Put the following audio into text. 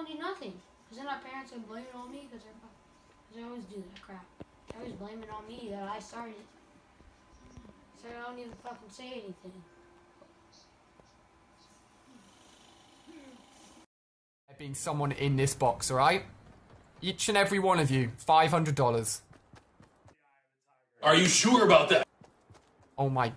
don't need nothing. Because then my parents would blame it on me because they always do that crap. They always blame it on me that I started. So I don't even fucking say anything. Being someone in this box, alright? Each and every one of you, $500. Are you sure about that? Oh my